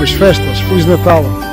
boas festas, Feliz Natal.